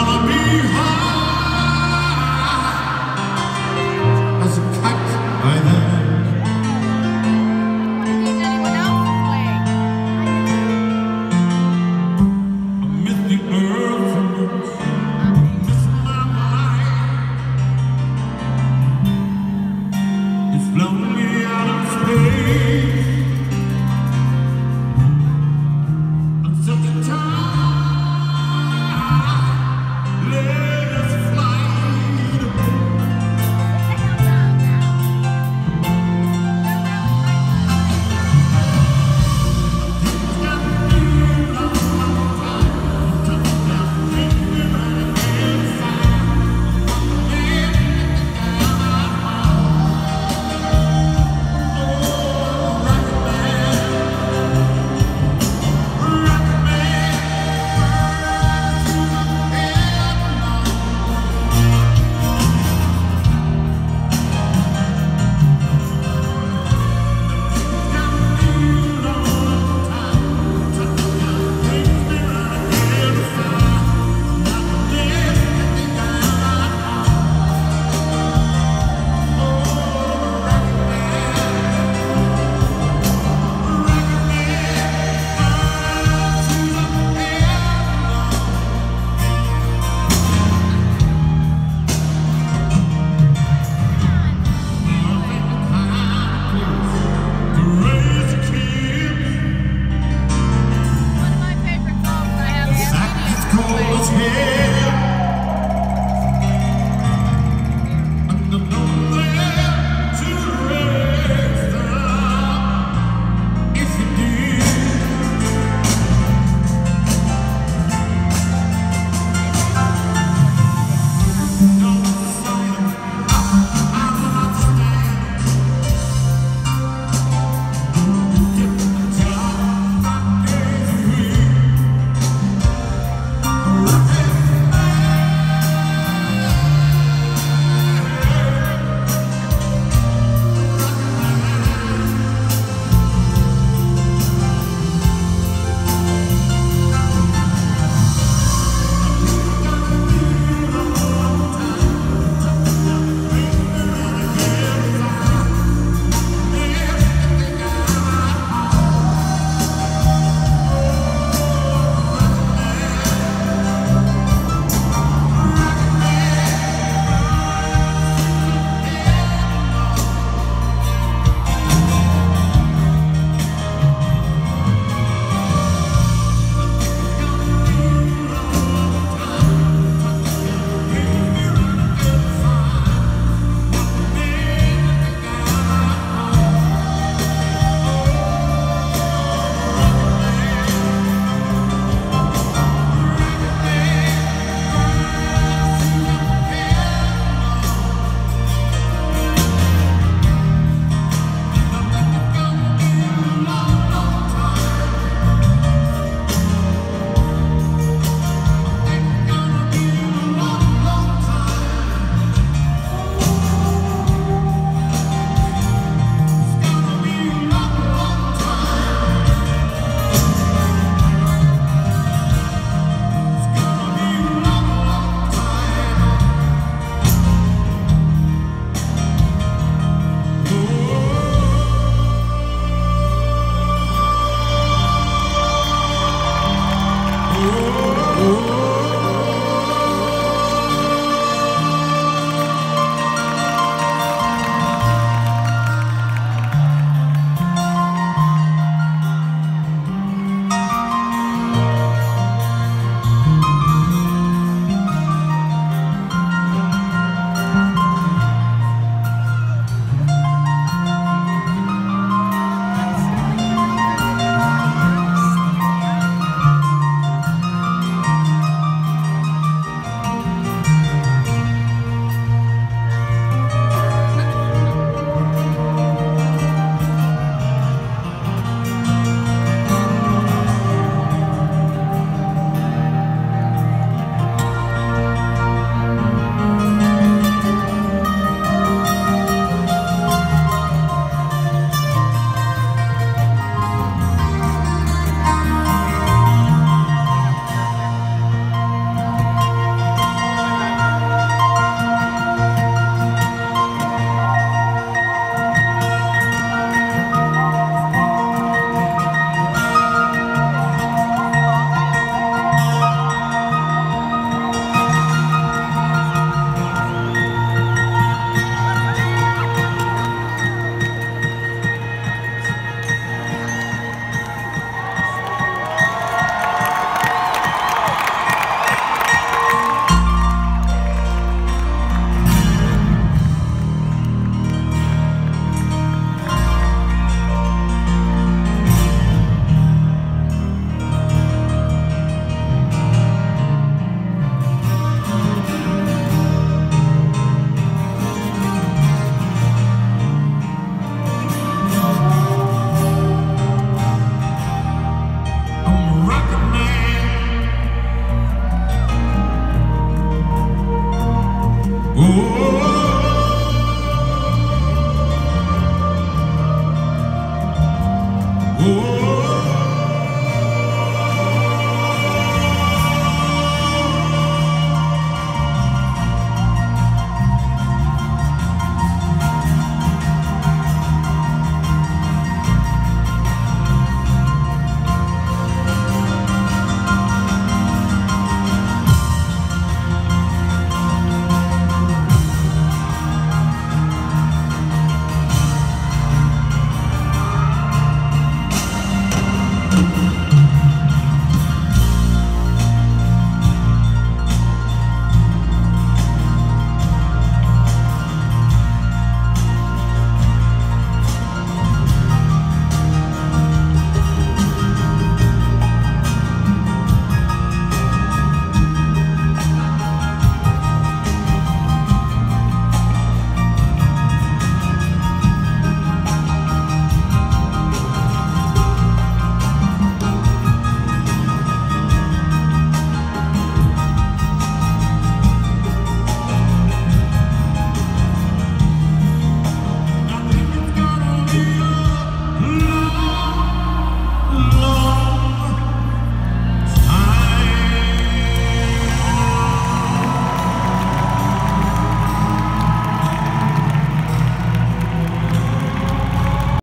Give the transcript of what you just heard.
Gonna be high.